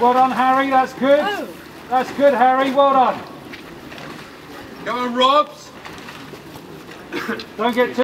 Well done, Harry. That's good. That's good, Harry. Well done. Come on, Robs. Don't get too